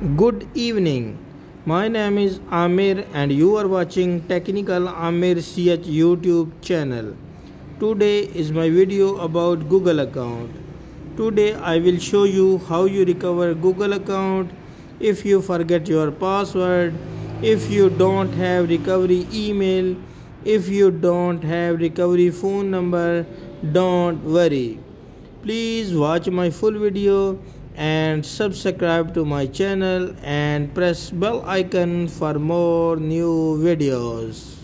Good evening. My name is Aamir and you are watching Technical Aamir CH YouTube channel. Today is my video about Google account. Today I will show you how you recover Google account if you forget your password, if you don't have recovery email, if you don't have recovery phone number, don't worry. Please watch my full video and subscribe to my channel and press bell icon for more new videos